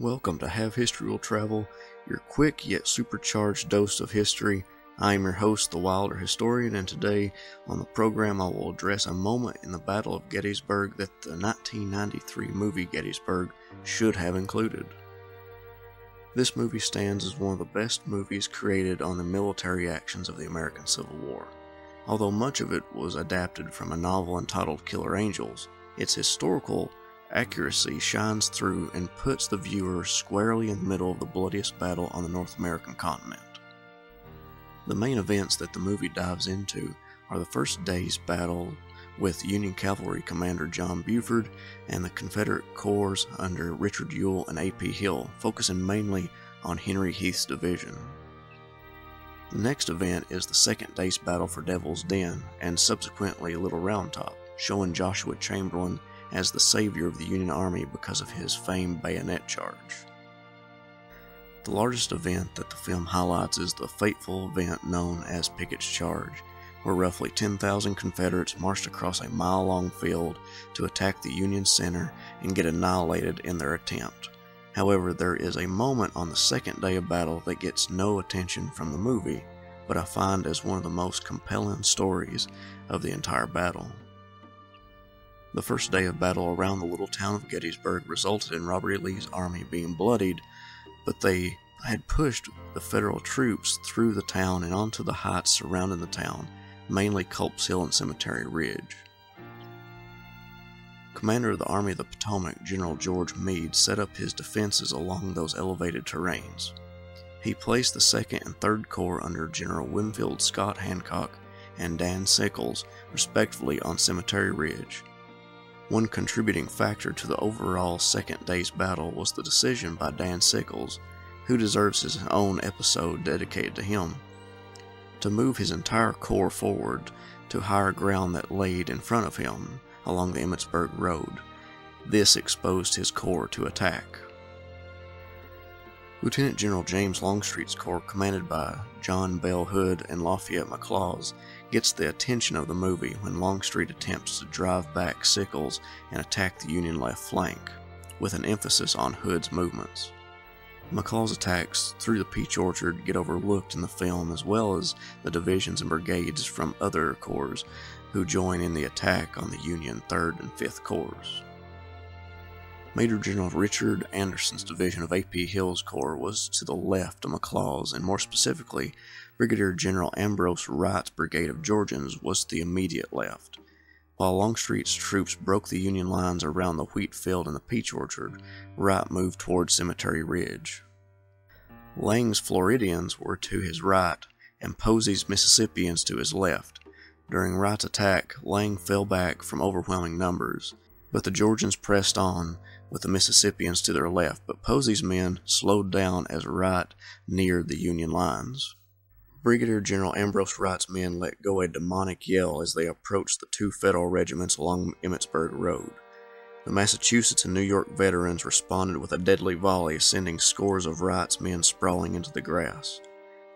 Welcome to Have History Will Travel, your quick yet supercharged dose of history. I am your host, the Wilder Historian, and today on the program I will address a moment in the Battle of Gettysburg that the 1993 movie Gettysburg should have included. This movie stands as one of the best movies created on the military actions of the American Civil War. Although much of it was adapted from a novel entitled Killer Angels, its historical accuracy shines through and puts the viewer squarely in the middle of the bloodiest battle on the North American continent. The main events that the movie dives into are the first day's battle with Union Cavalry Commander John Buford and the Confederate Corps under Richard Ewell and A.P. Hill, focusing mainly on Henry Heth's division. The next event is the second day's battle for Devil's Den and subsequently Little Round Top, showing Joshua Chamberlain as the savior of the Union Army because of his famed bayonet charge. The largest event that the film highlights is the fateful event known as Pickett's Charge, where roughly 10,000 Confederates marched across a mile long field to attack the Union center and get annihilated in their attempt. However, there is a moment on the second day of battle that gets no attention from the movie, but I find as one of the most compelling stories of the entire battle. The first day of battle around the little town of Gettysburg resulted in Robert E. Lee's army being bloodied, but they had pushed the Federal troops through the town and onto the heights surrounding the town, mainly Culp's Hill and Cemetery Ridge. Commander of the Army of the Potomac, General George Meade, set up his defenses along those elevated terrains. He placed the 2nd and 3rd Corps under General Winfield Scott Hancock and Dan Sickles, respectively, on Cemetery Ridge. One contributing factor to the overall second day's battle was the decision by Dan Sickles, who deserves his own episode dedicated to him, to move his entire corps forward to higher ground that laid in front of him along the Emmitsburg Road. This exposed his corps to attack. Lieutenant General James Longstreet's corps, commanded by John Bell Hood and Lafayette McLaws, gets the attention of the movie when Longstreet attempts to drive back Sickles and attack the Union left flank, with an emphasis on Hood's movements. McLaws' attacks through the Peach Orchard get overlooked in the film as well as the divisions and brigades from other corps who join in the attack on the Union 3rd and 5th Corps. Major General Richard Anderson's division of A.P. Hill's Corps was to the left of McLaws, and more specifically, Brigadier General Ambrose Wright's brigade of Georgians was to the immediate left. While Longstreet's troops broke the Union lines around the wheat field and the peach orchard, Wright moved toward Cemetery Ridge. Lang's Floridians were to his right, and Posey's Mississippians to his left. During Wright's attack, Lang fell back from overwhelming numbers, but the Georgians pressed on, with the Mississippians to their left, but Posey's men slowed down as Wright neared the Union lines. Brigadier General Ambrose Wright's men let go a demonic yell as they approached the two Federal regiments along Emmitsburg Road. The Massachusetts and New York veterans responded with a deadly volley, sending scores of Wright's men sprawling into the grass.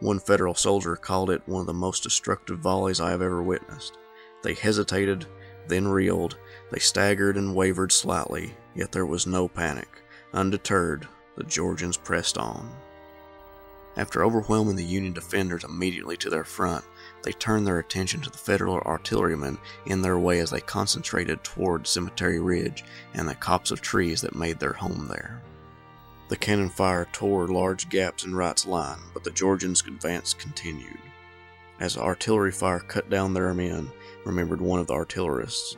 One Federal soldier called it one of the most destructive volleys I have ever witnessed. They hesitated, then reeled, they staggered and wavered slightly, yet there was no panic. Undeterred, the Georgians pressed on. After overwhelming the Union defenders immediately to their front, they turned their attention to the Federal artillerymen in their way as they concentrated toward Cemetery Ridge and the copse of trees that made their home there. The cannon fire tore large gaps in Wright's line, but the Georgians' advance continued. As the artillery fire cut down their men, remembered one of the artillerists,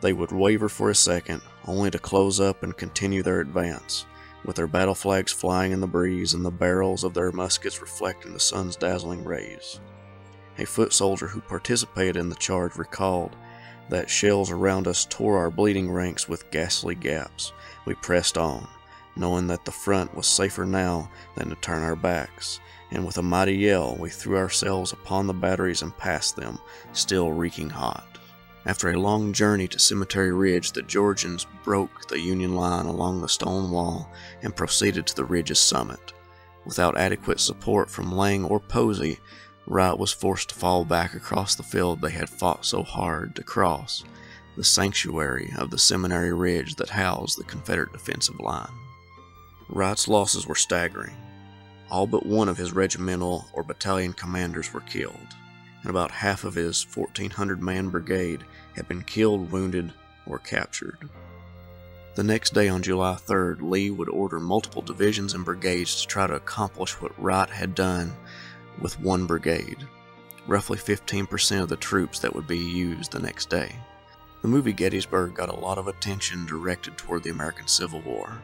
they would waver for a second, only to close up and continue their advance, with their battle flags flying in the breeze and the barrels of their muskets reflecting the sun's dazzling rays. A foot soldier who participated in the charge recalled that shells around us tore our bleeding ranks with ghastly gaps. We pressed on, knowing that the front was safer now than to turn our backs, and with a mighty yell we threw ourselves upon the batteries and passed them, still reeking hot. After a long journey to Seminary Ridge, the Georgians broke the Union line along the stone wall and proceeded to the ridge's summit. Without adequate support from Lang or Posey, Wright was forced to fall back across the field they had fought so hard to cross, the sanctuary of the Cemetery Ridge that housed the Confederate defensive line. Wright's losses were staggering. All but one of his regimental or battalion commanders were killed, and about half of his 1,400 man brigade had been killed, wounded, or captured. The next day on July 3rd, Lee would order multiple divisions and brigades to try to accomplish what Wright had done with one brigade, roughly 15% of the troops that would be used the next day. The movie Gettysburg got a lot of attention directed toward the American Civil War,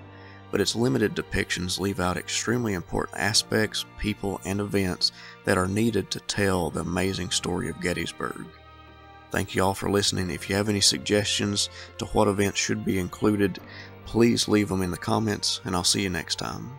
but its limited depictions leave out extremely important aspects, people, and events that are needed to tell the amazing story of Gettysburg. Thank you all for listening. If you have any suggestions to what events should be included, please leave them in the comments, and I'll see you next time.